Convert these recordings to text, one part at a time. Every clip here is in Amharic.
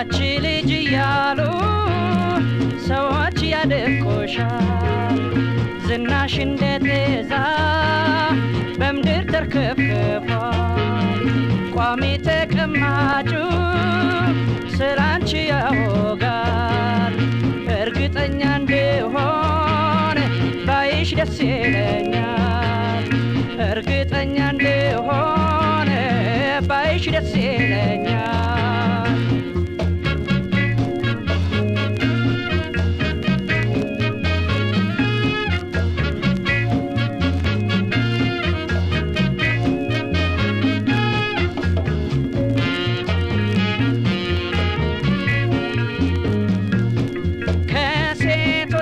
ያቺ ልጅ እያሉ ሰዎች ያደንቁሻል። ዝናሽ እንደ ጤዛ በምድር ተርከፍክፏል። ቋሚ ተቀማጩ ስላንቺ ያወጋል። እርግጠኛ እንደሆነ ባይሽ ደስ ይለኛል። እርግጠኛ እንደሆነ ባይሽ ደስ ይለኛል።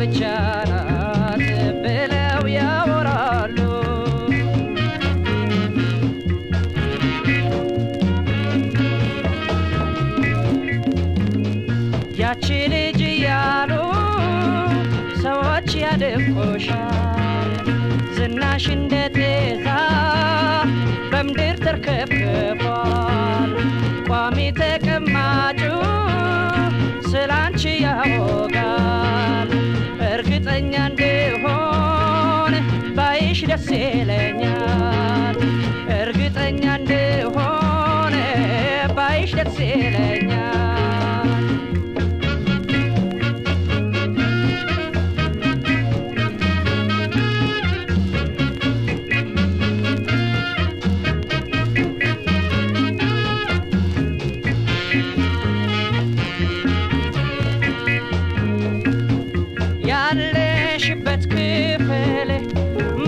ብቻ ናት ብለው ያወራሉ። ያቺ ልጅ እያሉ ሰዎች ያደንቁሻል። ዝናሽ እንደ ጤዛ በምድር ተርከፍክፏል። ቋሚ ባይሽ ደስ ይለኛል። እርግጠኛ እንደሆነ ባይሽ ደስ ይለኛል። ያለሽበት ክፍል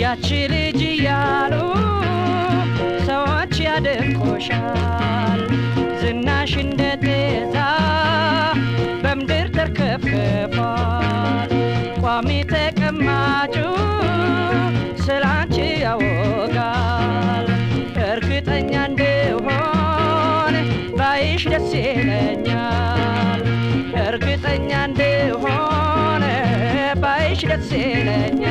ያቺ ልጅ እያሉ ሰዎች ያደንቆሻል። ዝናሽ እንደ serene.